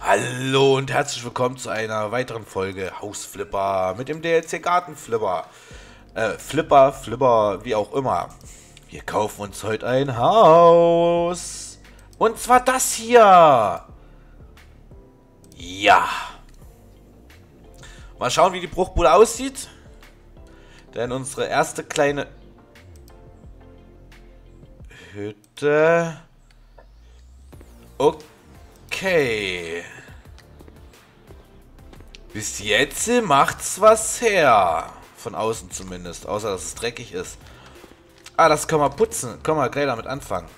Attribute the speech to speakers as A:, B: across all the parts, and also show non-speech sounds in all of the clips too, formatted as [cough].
A: Hallo und herzlich willkommen zu einer weiteren Folge Hausflipper mit dem DLC Gartenflipper. Äh, Flipper, Flipper, wie auch immer. Wir kaufen uns heute ein Haus. Und zwar das hier. Ja. Mal schauen, wie die Bruchbude aussieht. Denn unsere erste kleine Hütte. Okay. Bis jetzt macht's was her. Von außen zumindest. Außer, dass es dreckig ist. Ah, das können wir putzen. Können wir gleich damit anfangen.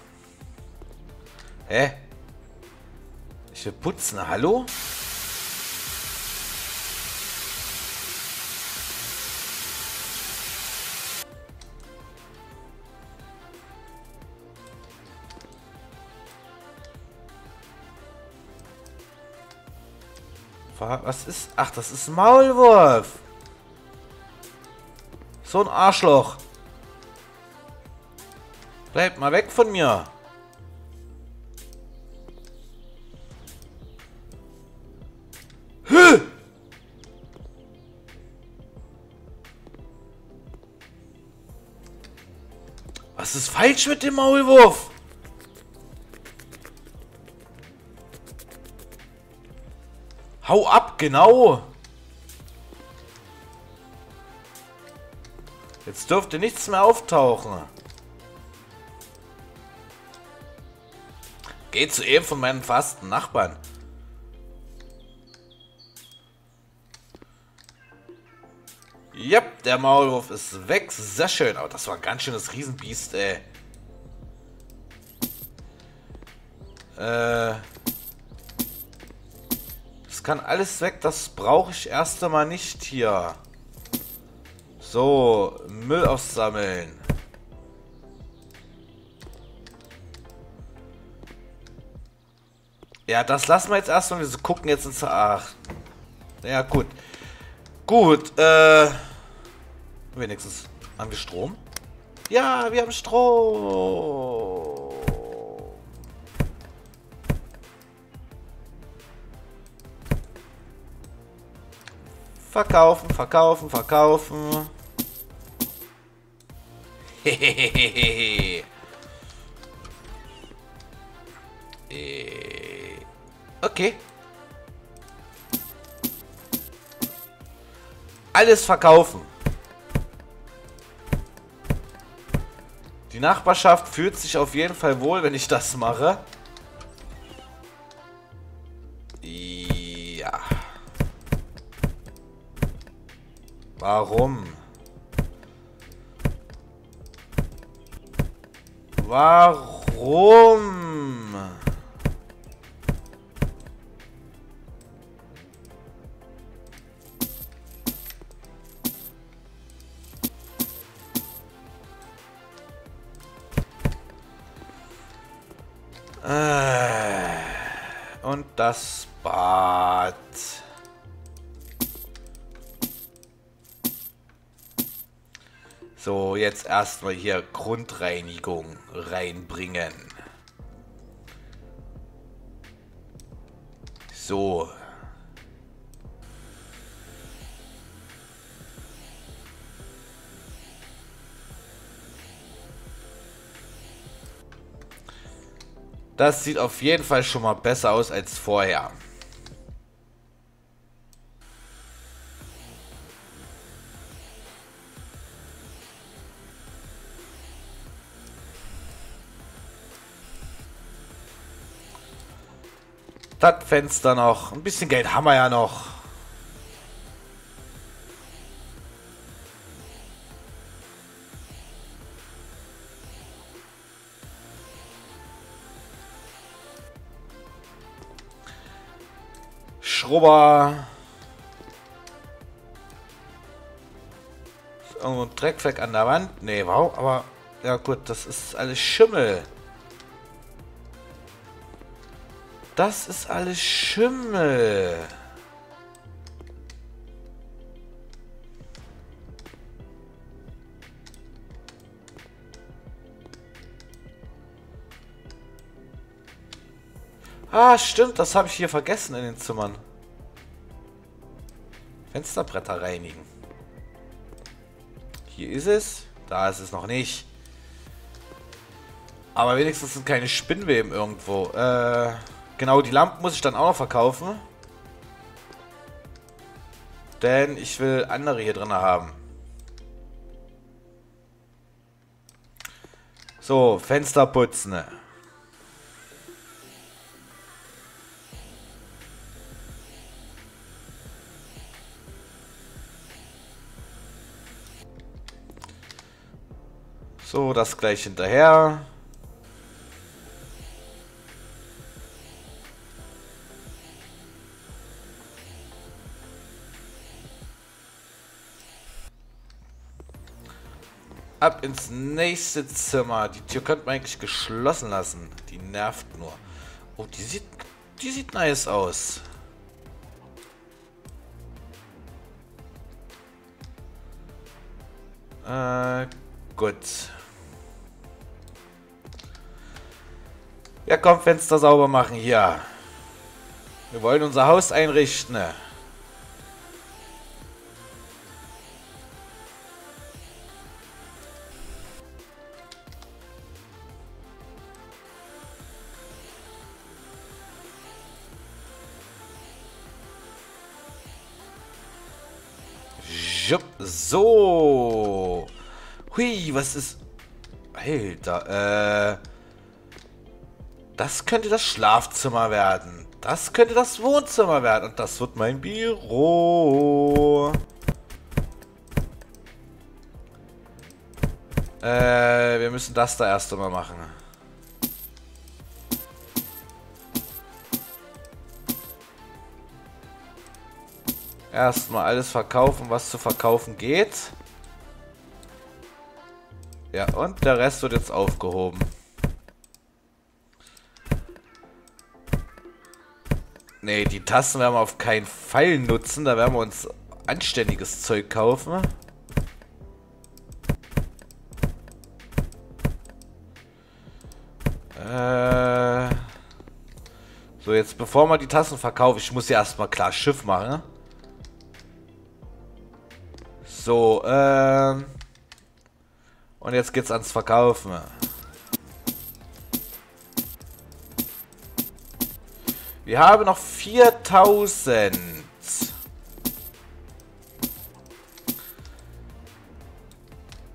A: Hä? Ich will putzen. Hallo? Wa- Was ist... Ach, das ist Maulwurf. So ein Arschloch. Bleibt mal weg von mir. Hä? Was ist falsch mit dem Maulwurf? Hau ab, genau. Jetzt dürfte nichts mehr auftauchen. Geht zu eben von meinen fasten Nachbarn. Yep, der Maulwurf ist weg. Sehr schön. Aber das war ein ganz schönes Riesenbiest, ey. Äh. Kann alles weg. Das brauche ich erst einmal nicht hier. So, Müll aussammeln. Ja, das lassen wir jetzt erstmal. Wir gucken jetzt ins... Ach. Ja, gut. Gut, äh... Wenigstens. Haben wir Strom? Ja, wir haben Strom. Verkaufen, verkaufen, verkaufen. Hehehehe. [laughs] Äh, okay. Alles verkaufen. Die Nachbarschaft fühlt sich auf jeden Fall wohl, wenn ich das mache. Warum? Warum? Äh, Und das Bad. So, jetzt erstmal hier Grundreinigung reinbringen. So. Das sieht auf jeden Fall schon mal besser aus als vorher. Das Fenster noch. Ein bisschen Geld haben wir ja noch. Schrubber. Ist irgendwo ein Dreckfleck an der Wand? Nee, wow, aber... Ja gut, das ist alles Schimmel. Das ist alles Schimmel. Ah, stimmt, das habe ich hier vergessen in den Zimmern. Fensterbretter reinigen. Hier ist es. Da ist es noch nicht. Aber wenigstens sind keine Spinnweben irgendwo. Äh genau, die Lampen muss ich dann auch noch verkaufen. Denn ich will andere hier drin haben. So, Fenster putzen. So, das gleich hinterher. Ab ins nächste Zimmer. Die Tür könnte man eigentlich geschlossen lassen. Die nervt nur. Oh, die sieht, die sieht nice aus. Äh, gut. Ja, komm, Fenster sauber machen hier. Wir wollen unser Haus einrichten. Jupp, So. Hui, was ist... Alter, äh... Das könnte das Schlafzimmer werden. Das könnte das Wohnzimmer werden. Und das wird mein Büro. Äh, wir müssen das da erst einmal machen. Erstmal alles verkaufen, was zu verkaufen geht. Ja, und der Rest wird jetzt aufgehoben. Ne, die Tassen werden wir auf keinen Fall nutzen. Da werden wir uns anständiges Zeug kaufen. Äh so, jetzt bevor wir die Tassen verkaufen, ich muss ja erstmal klar Schiff machen. So, ähm... Und jetzt geht's ans Verkaufen. Wir haben noch 4000.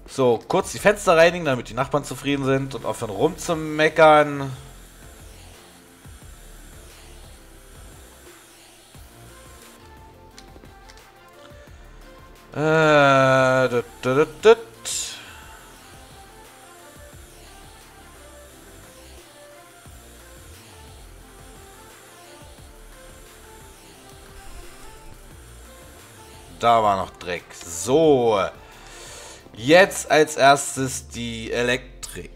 A: So, kurz die Fenster reinigen, damit die Nachbarn zufrieden sind und aufhören rumzumeckern. Äh, dut, dut, dut. Da war noch Dreck. So. Jetzt als erstes die Elektrik.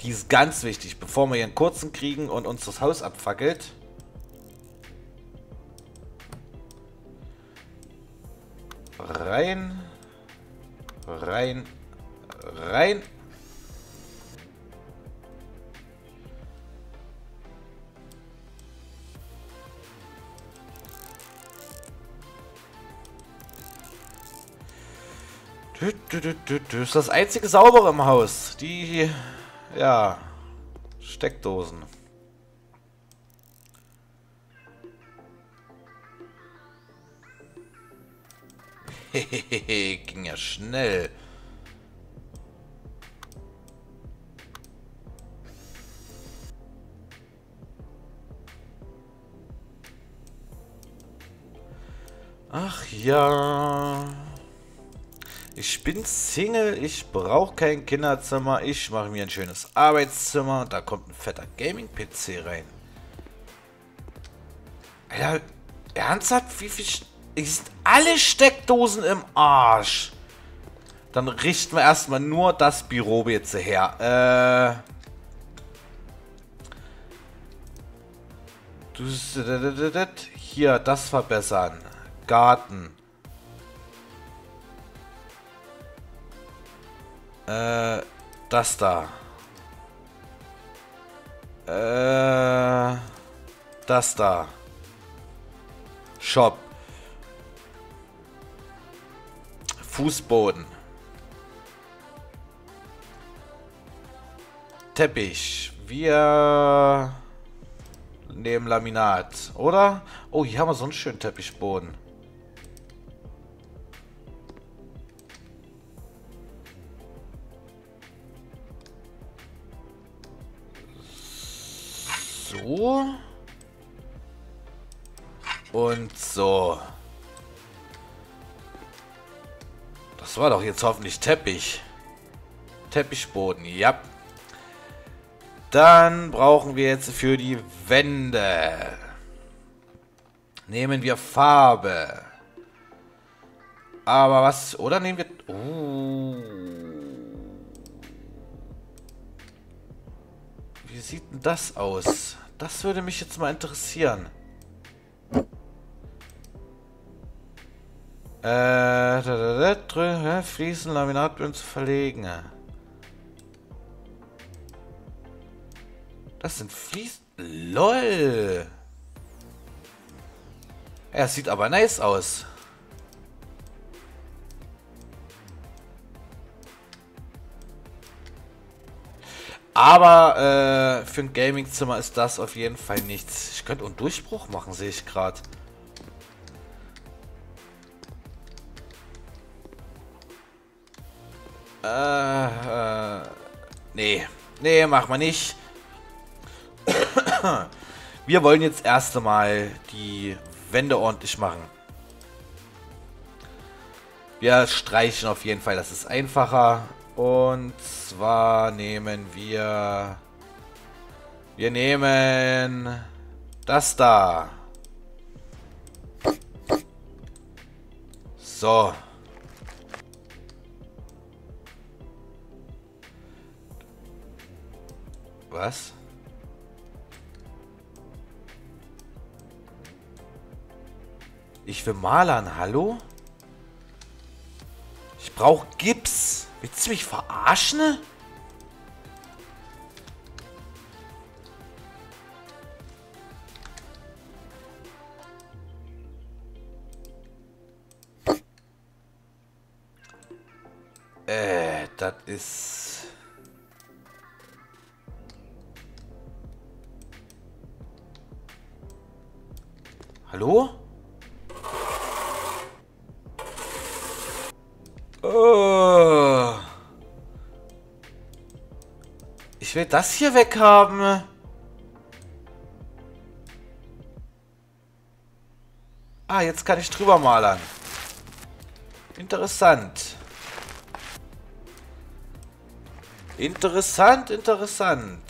A: Die ist ganz wichtig, bevor wir hier einen kurzen kriegen und uns das Haus abfackelt. Rein. Rein. Rein. Das ist das einzige saubere im Haus. Die, ja, Steckdosen. [laughs] ging ja schnell. Ach ja. Ich bin Single, ich brauche kein Kinderzimmer, ich mache mir ein schönes Arbeitszimmer und da kommt ein fetter Gaming-PC rein. Ja, ernsthaft? Wie viel... Ist alle Steckdosen im Arsch. Dann richten wir erstmal nur das Büro jetzt her. Äh... Hier, das verbessern. Garten. Äh, das da. Äh... Das da. Shop. Fußboden. Teppich. Wir nehmen Laminat, oder? Oh, hier haben wir so einen schönen Teppichboden. So. Und so. Das war doch jetzt hoffentlich Teppich. Teppichboden, ja. Dann brauchen wir jetzt für die Wände. Nehmen wir Farbe. Aber was... Oder nehmen wir... Oh. Wie sieht denn das aus? Das würde mich jetzt mal interessieren. Äh, da, da, da, Fliesen, zu verlegen. Das sind Fliesen. LOL. Ja, sieht aber nice aus. Aber äh, für ein Gaming-Zimmer ist das auf jeden Fall nichts. Ich könnte einen Durchbruch machen, sehe ich gerade. Äh, äh, nee. Nee, machen wir nicht. [coughs] Wir wollen jetzt erst einmal die Wände ordentlich machen. Wir streichen auf jeden Fall, das ist einfacher. Und zwar nehmen wir... Wir nehmen das da. So. Was? Ich will malern, hallo? Ich brauche Gips. Willst du mich verarschen? Äh, das ist... Hallo? Oh. Ich will das hier weghaben. Ah, jetzt kann ich drüber malern. Interessant. Interessant, interessant.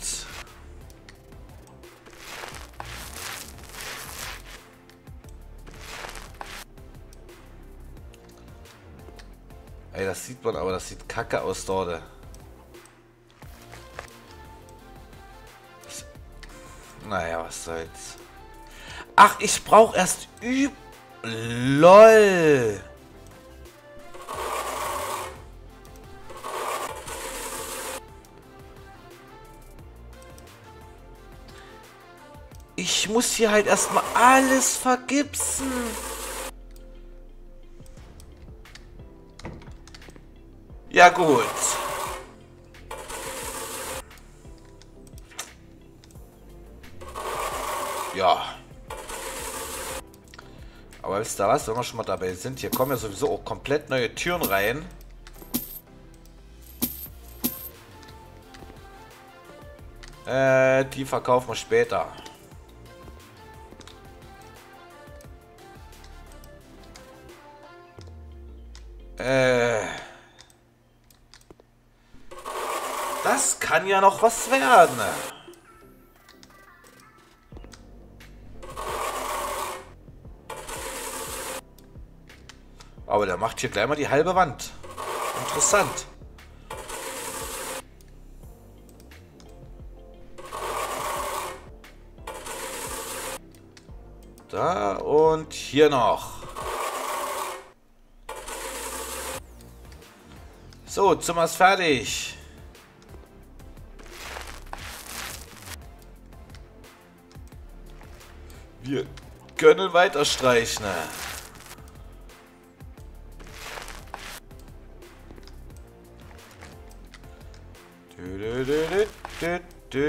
A: Das sieht man, aber das sieht kacke aus dort. Naja, was soll's. Ach, ich brauche erst üb... LOL. Ich muss hier halt erstmal alles vergipsen. Ja gut. Ja. Aber wisst ihr was, wenn wir schon mal dabei sind, hier kommen ja sowieso auch komplett neue Türen rein. Äh, die verkaufen wir später. Äh. Das kann ja noch was werden. Aber der macht hier gleich mal die halbe Wand. Interessant. Da und hier noch. So, Zimmer ist fertig. Wir können weiter streichen. Du, du, du, du,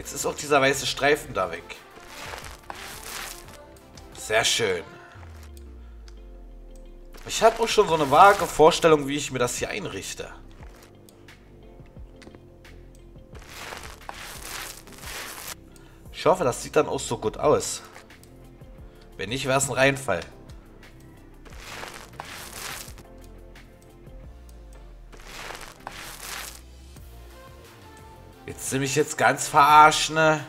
A: Jetzt ist auch dieser weiße Streifen da weg. Sehr schön. Ich habe auch schon so eine vage Vorstellung, wie ich mir das hier einrichte. Ich hoffe, das sieht dann auch so gut aus. Wenn nicht, wäre es ein Reinfall. Jetzt sind mich jetzt ganz verarschen, ne?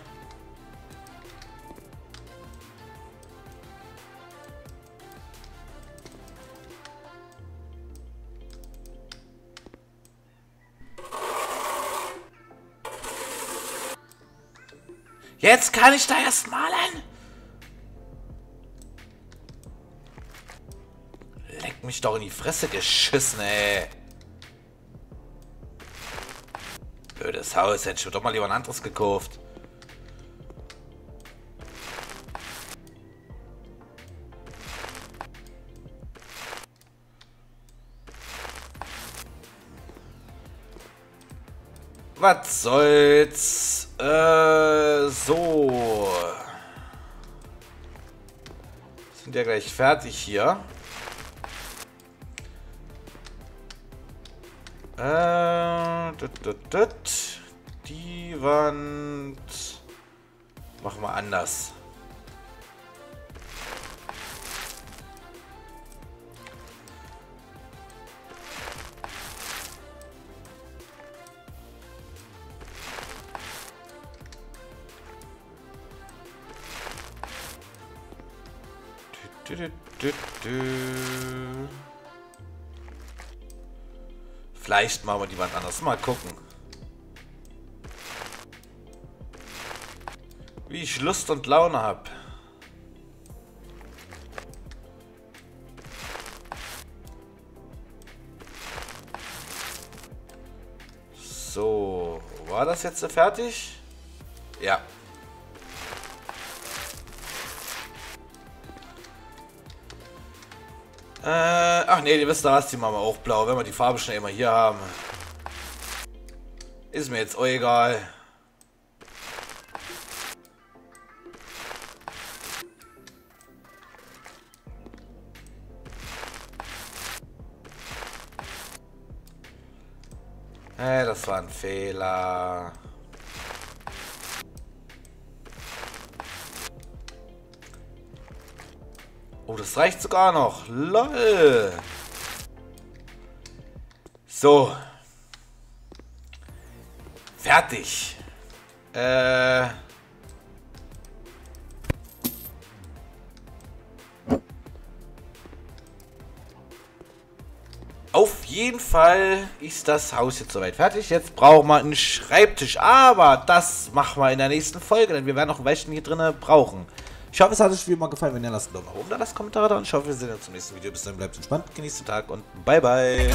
A: Jetzt kann ich da erst malen? Leck mich doch in die Fresse geschissen, ey. Blödes Haus, hätte ich mir doch mal lieber ein anderes gekauft. Was soll's? Äh, so. Sind ja gleich fertig hier. Äh, dit, dit, dit. Wand machen wir anders. Vielleicht machen wir die Wand anders. Mal gucken. Wie ich Lust und Laune habe. So, war das jetzt fertig? Ja. Äh, ach nee, ihr wisst was, die machen wir auch blau, wenn wir die Farbe schnell immer hier haben. Ist mir jetzt auch egal. Das war ein Fehler. Oh, das reicht sogar noch. LOL. So. Fertig. Äh. Jeden Fall ist das Haus jetzt soweit fertig. Jetzt brauchen wir einen Schreibtisch. Aber das machen wir in der nächsten Folge, denn wir werden noch ein hier drinnen brauchen. Ich hoffe, es hat euch wie immer gefallen. Wenn ja, lasst einen Daumen nach oben da, lasst Kommentare da. Und ich hoffe, wir sehen uns zum nächsten Video. Bis dann, bleibt entspannt, genießt den Tag und bye bye.